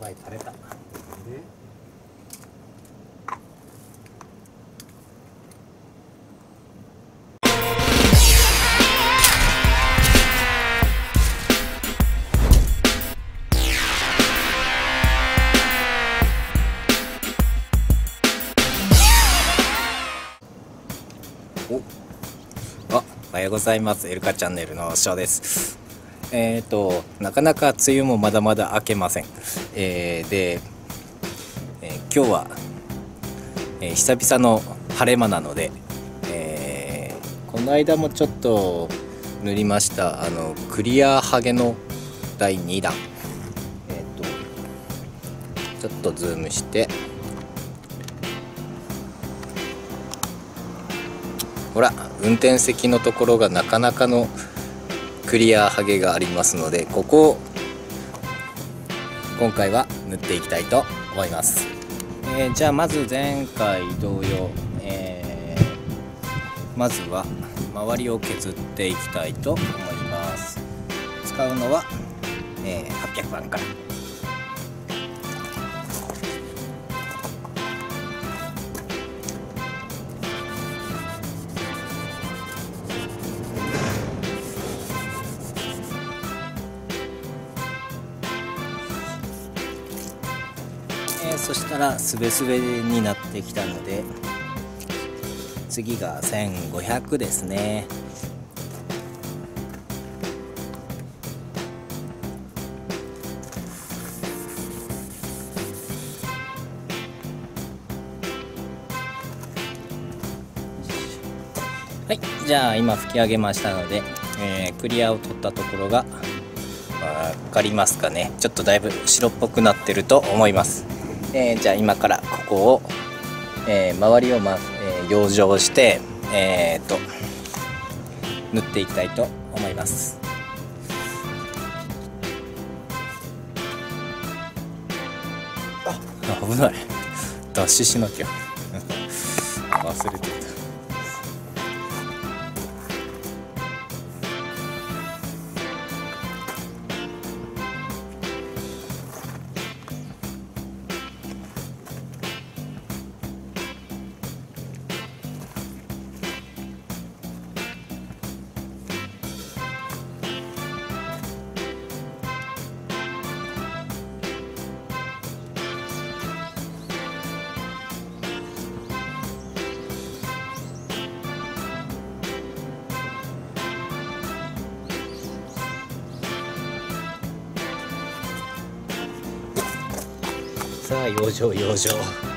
売された。でお。あおはようございます。エルカチャンネルの翔です。えっ、となかなか梅雨もまだまだ明けません、えーで、えー今日は、えー久々の晴れ間なので、えーこの間もちょっと塗りましたあのクリアハゲの第2弾。えっ、とちょっとズームして。ほら運転席のところがなかなかのクリアハゲがありますのでここを今回は塗っていきたいと思います、えーじゃあまず前回同様、えーまずは周りを削っていきたいと思います。使うのは、えー800番から。そしたらすべすべになってきたので次が1500ですね。はいじゃあ今吹き上げましたので、えークリアを取ったところがわかりますかね。ちょっとだいぶ白っぽくなってると思います、えーじゃあ今からここを、えー周りを、まえー養生してえー、と塗っていきたいと思います。あ危ない。脱脂しなきゃ。忘れてる。さあ養生養生。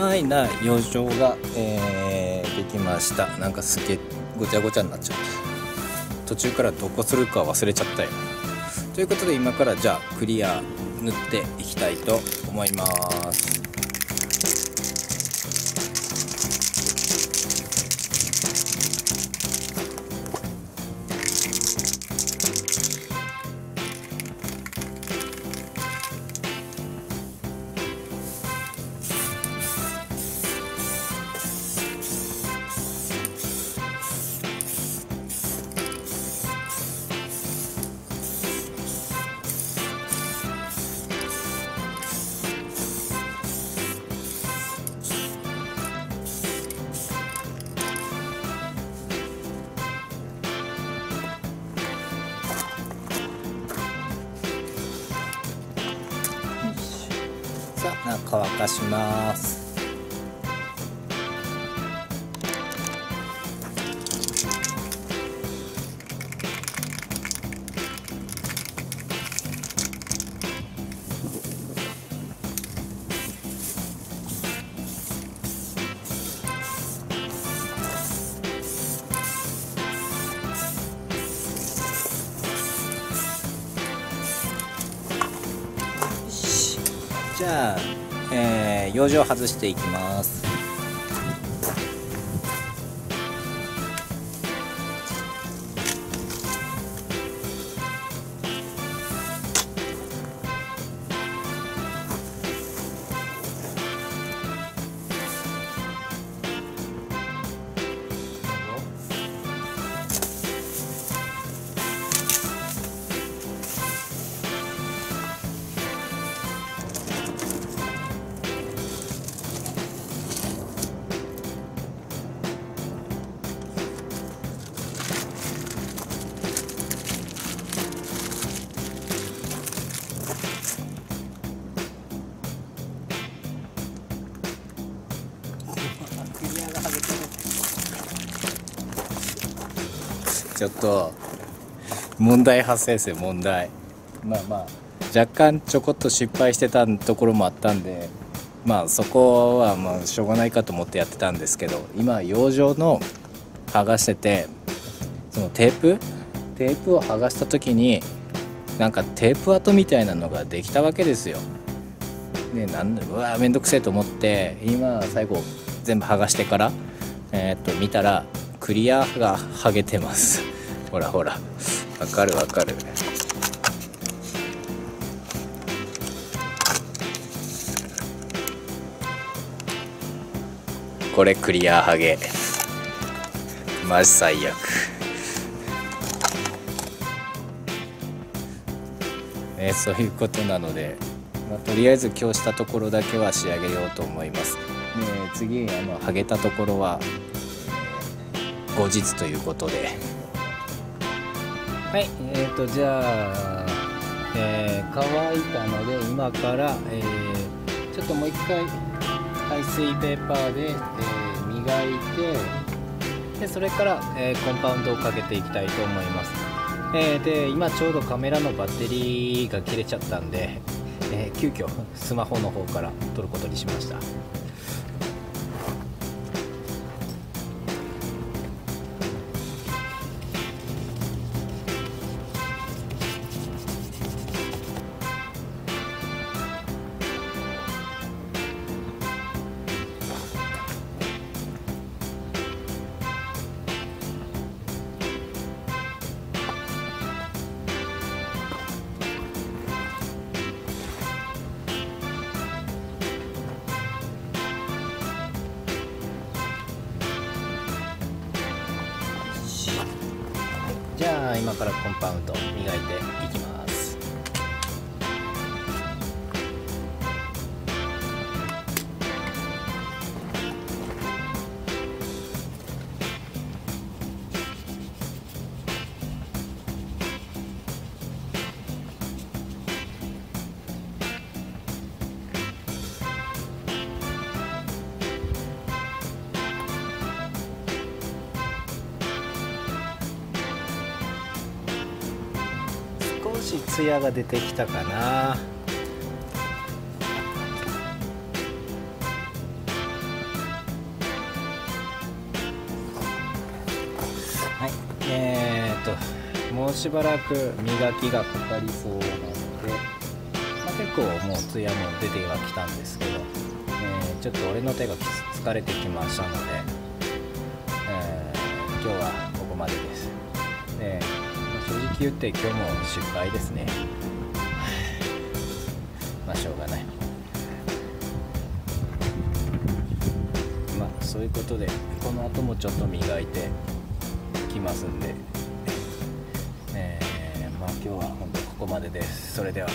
はいな余剰が、えーできました。なんかすげえごちゃごちゃになっちゃった途中からどこするか忘れちゃったよ。ということで今からじゃあクリア塗っていきたいと思います。乾かします。じゃあ、えー、養生外していきます。ちょっと問題発生ですよ問題。まあまあ若干ちょこっと失敗してたところもあったんでまあそこはまあしょうがないかと思ってやってたんですけど今養生の剥がしててそのテープ？テープを剥がした時になんかテープ跡みたいなのができたわけですよ。でなんうわめんどくせえと思って今最後全部剥がしてからえー、っと見たらクリアが剥げてます。ほらほら。わかるわかる。これクリアハゲ。マジ最悪。ねそういうことなので、まあ、とりあえず今日したところだけは仕上げようと思います。で次あのハゲたところは後日ということで。はいえーとじゃあ、えー、乾いたので今から、えー、ちょっともう一回排水ペーパーで、えー、磨いてでそれから、え、コンパウンドをかけていきたいと思います、え、で今ちょうどカメラのバッテリーが切れちゃったんで、えー、急遽スマホの方から撮ることにしました。今からコンパウンド磨いていきます。しツヤが出てきたかな。はいえー、っともうしばらく磨きがかかりそうなので、まあ、結構もうツヤも出てはきたんですけど、えー、ちょっと俺の手が疲れてきましたので、えー、今日はここまでです、まあ、正直言って今日も失敗ですね。まあしょうがない。まあそういうことでこの後もちょっと磨いてきますんで、えー、まあ今日は本当ここまでです。それでは。